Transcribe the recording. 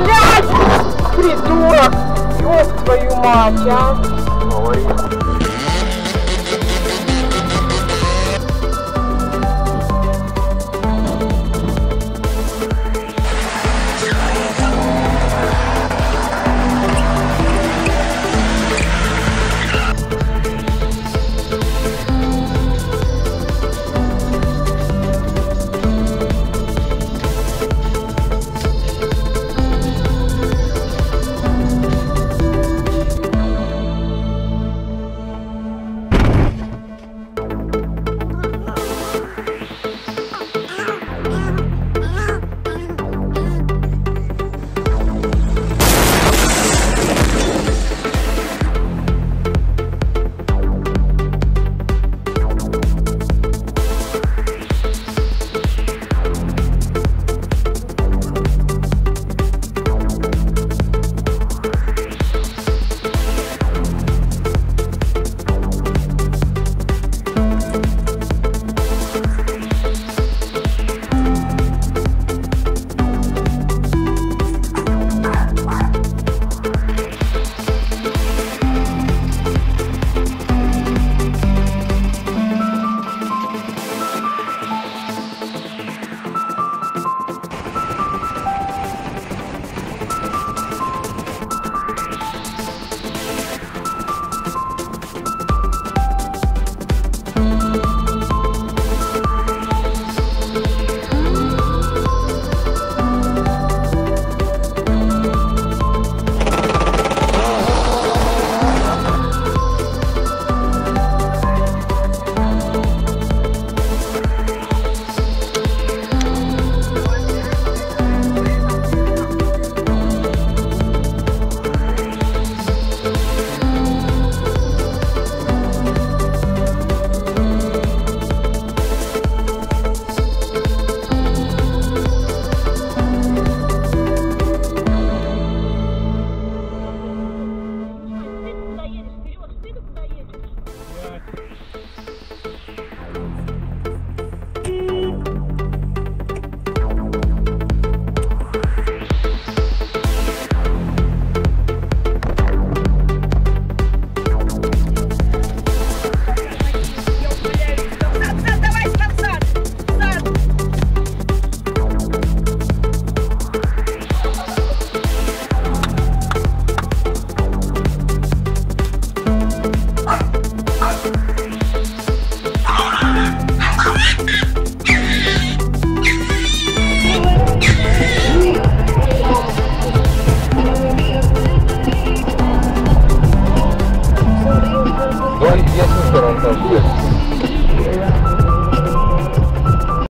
Блять, Придурок! Ёб твою мать, а! куда